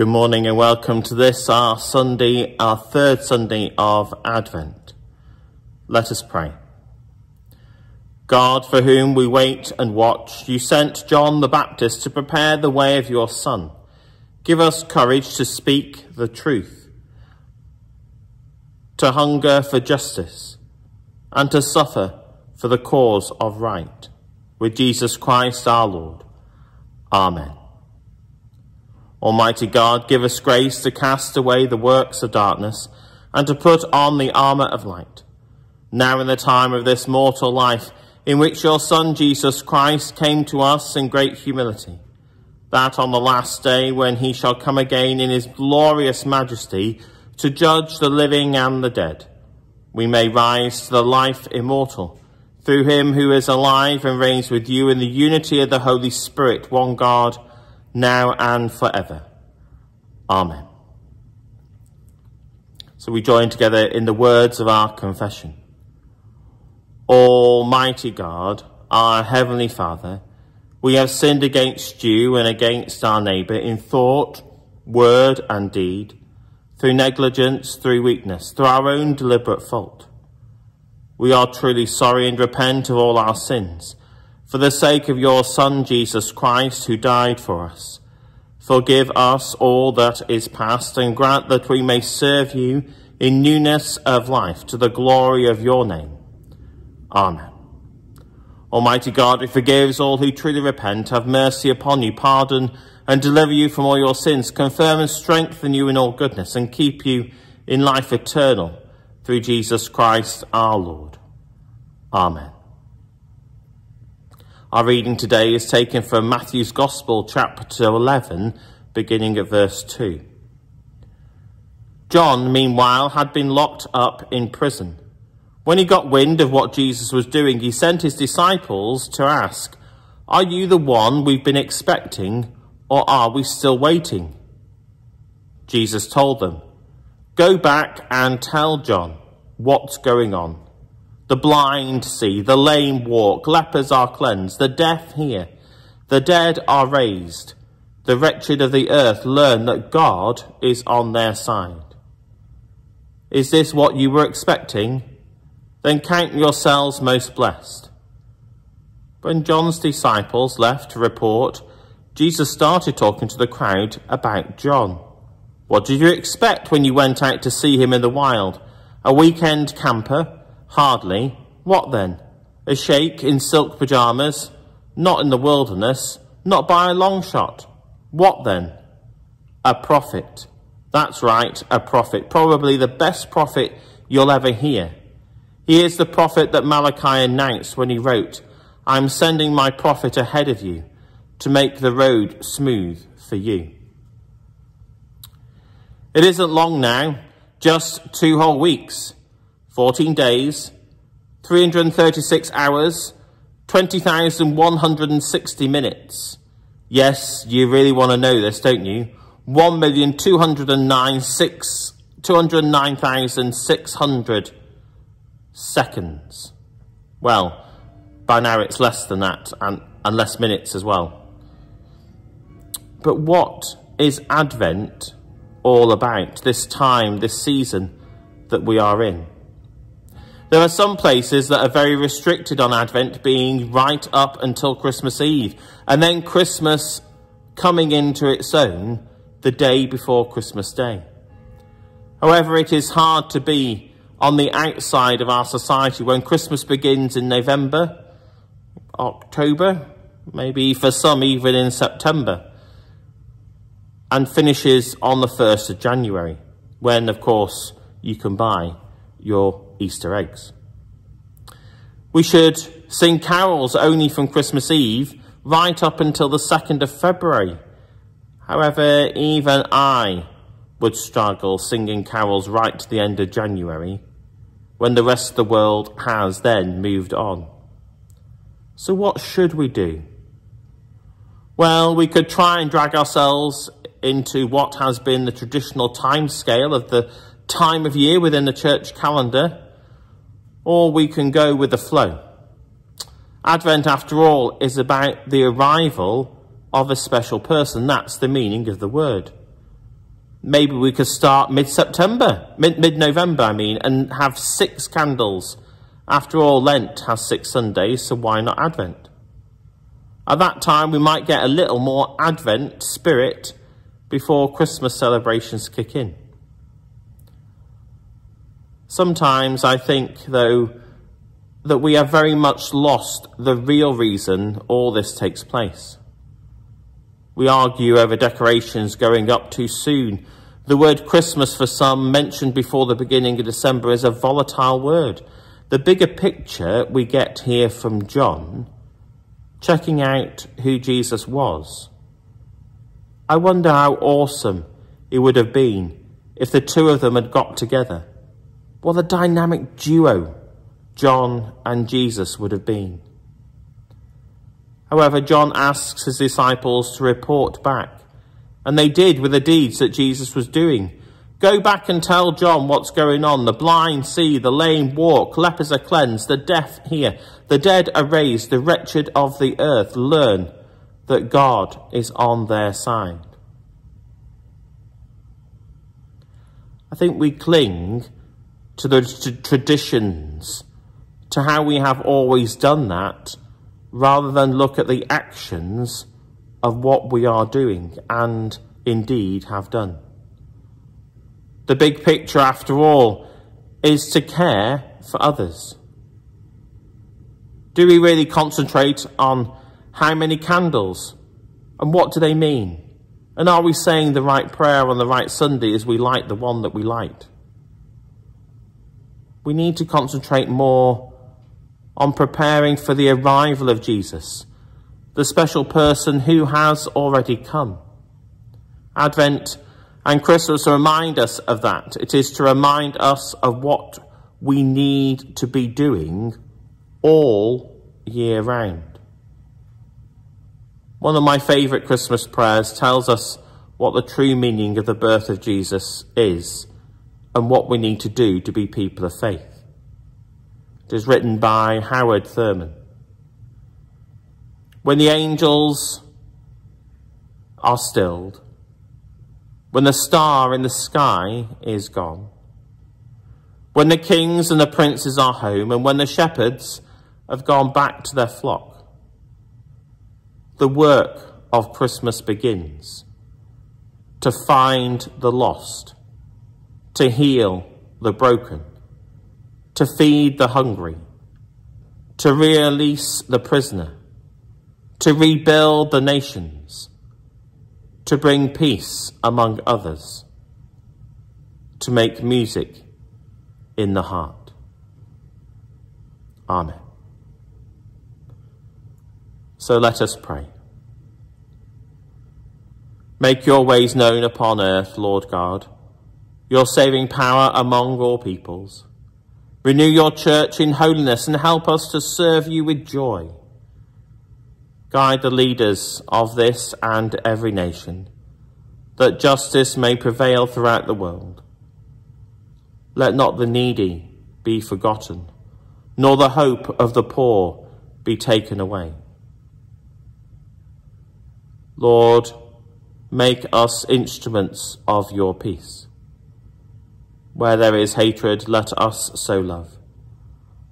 Good morning and welcome to this, our Sunday, our third Sunday of Advent. Let us pray. God, for whom we wait and watch, you sent John the Baptist to prepare the way of your Son. Give us courage to speak the truth, to hunger for justice, and to suffer for the cause of right. With Jesus Christ our Lord. Amen. Almighty God, give us grace to cast away the works of darkness and to put on the armour of light. Now in the time of this mortal life, in which your Son Jesus Christ came to us in great humility, that on the last day when he shall come again in his glorious majesty to judge the living and the dead, we may rise to the life immortal through him who is alive and reigns with you in the unity of the Holy Spirit, one God, now and forever. Amen. So we join together in the words of our confession. Almighty God, our Heavenly Father, we have sinned against you and against our neighbour in thought, word and deed, through negligence, through weakness, through our own deliberate fault. We are truly sorry and repent of all our sins for the sake of your Son, Jesus Christ, who died for us. Forgive us all that is past and grant that we may serve you in newness of life to the glory of your name. Amen. Almighty God, who forgives all who truly repent, have mercy upon you, pardon and deliver you from all your sins, confirm and strengthen you in all goodness, and keep you in life eternal through Jesus Christ our Lord. Amen. Our reading today is taken from Matthew's Gospel, chapter 11, beginning at verse 2. John, meanwhile, had been locked up in prison. When he got wind of what Jesus was doing, he sent his disciples to ask, Are you the one we've been expecting, or are we still waiting? Jesus told them, Go back and tell John what's going on. The blind see, the lame walk, lepers are cleansed, the deaf hear, the dead are raised, the wretched of the earth learn that God is on their side. Is this what you were expecting? Then count yourselves most blessed. When John's disciples left to report, Jesus started talking to the crowd about John. What did you expect when you went out to see him in the wild? A weekend camper? Hardly. What then? A sheikh in silk pyjamas? Not in the wilderness. Not by a long shot. What then? A prophet. That's right, a prophet. Probably the best prophet you'll ever hear. He is the prophet that Malachi announced when he wrote, I'm sending my prophet ahead of you to make the road smooth for you. It isn't long now, just two whole weeks 14 days, 336 hours, 20,160 minutes. Yes, you really want to know this, don't you? 1,209,600 seconds. Well, by now it's less than that, and, and less minutes as well. But what is Advent all about, this time, this season that we are in? There are some places that are very restricted on Advent being right up until Christmas Eve, and then Christmas coming into its own the day before Christmas Day. However, it is hard to be on the outside of our society when Christmas begins in November, October, maybe for some even in September, and finishes on the 1st of January, when, of course, you can buy your Easter eggs. We should sing carols only from Christmas Eve right up until the 2nd of February. However, even I would struggle singing carols right to the end of January when the rest of the world has then moved on. So what should we do? Well, we could try and drag ourselves into what has been the traditional time scale of the time of year within the church calendar, or we can go with the flow. Advent, after all, is about the arrival of a special person. That's the meaning of the word. maybe we could start mid-September, mid-November, I mean, and have six candles. After all, Lent has six Sundays, so why not Advent? At that time, we might get a little more Advent spirit before Christmas celebrations kick in. Sometimes I think, though, that we have very much lost the real reason all this takes place. We argue over decorations going up too soon. The word Christmas for some, mentioned before the beginning of December, is a volatile word. The bigger picture we get here from John, checking out who Jesus was. I wonder how awesome it would have been if the two of them had got together. What a dynamic duo John and Jesus would have been. However, John asks his disciples to report back, and they did with the deeds that Jesus was doing. Go back and tell John what's going on. The blind see, the lame walk, lepers are cleansed, the deaf hear, the dead are raised, the wretched of the earth learn that God is on their side. I think we cling to the traditions to how we have always done that rather than look at the actions of what we are doing and indeed have done. The big picture, after all, is to care for others. Do we really concentrate on how many candles and what do they mean? And are we saying the right prayer on the right Sunday as we light the one that we light? We need to concentrate more on preparing for the arrival of Jesus, the special person who has already come. Advent and Christmas remind us of that. It is to remind us of what we need to be doing all year round. One of my favourite Christmas prayers tells us what the true meaning of the birth of Jesus is and what we need to do to be people of faith. It is written by Howard Thurman. When the angels are stilled, when the star in the sky is gone, when the kings and the princes are home, and when the shepherds have gone back to their flock, the work of Christmas begins to find the lost, to heal the broken, to feed the hungry, to release the prisoner, to rebuild the nations, to bring peace among others, to make music in the heart. Amen. So let us pray. Make your ways known upon earth, Lord God, your saving power among all peoples. Renew your church in holiness and help us to serve you with joy. Guide the leaders of this and every nation, that justice may prevail throughout the world. Let not the needy be forgotten, nor the hope of the poor be taken away. Lord, make us instruments of your peace. Where there is hatred, let us sow love.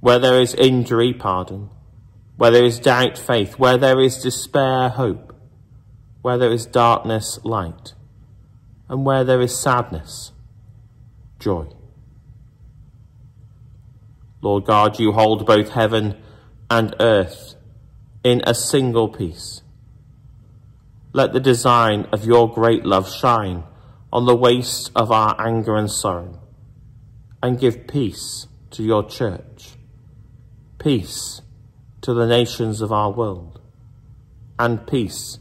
Where there is injury, pardon. Where there is doubt, faith. Where there is despair, hope. Where there is darkness, light. And where there is sadness, joy. Lord God, you hold both heaven and earth in a single peace. Let the design of your great love shine on the waste of our anger and sorrow and give peace to your church, peace to the nations of our world, and peace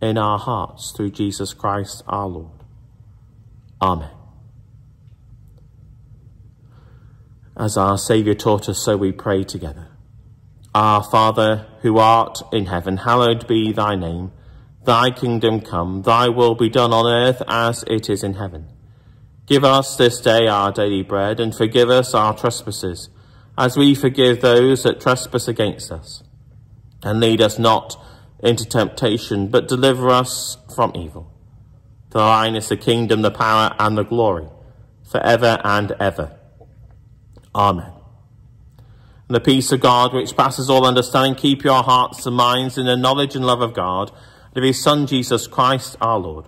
in our hearts through Jesus Christ our Lord. Amen. As our Saviour taught us, so we pray together. Our Father, who art in heaven, hallowed be thy name. Thy kingdom come, thy will be done on earth as it is in heaven. Give us this day our daily bread, and forgive us our trespasses, as we forgive those that trespass against us. And lead us not into temptation, but deliver us from evil. For thine is the kingdom, the power, and the glory, for ever and ever. Amen. And the peace of God, which passes all understanding, keep your hearts and minds in the knowledge and love of God, and of his Son, Jesus Christ, our Lord.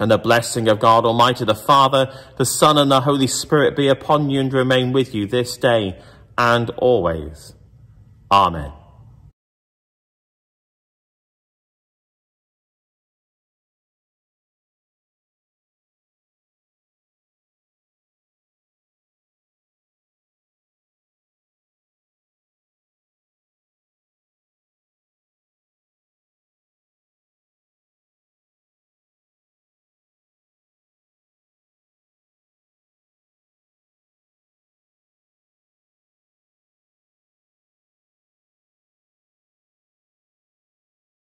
And the blessing of God Almighty, the Father, the Son, and the Holy Spirit be upon you and remain with you this day and always. Amen.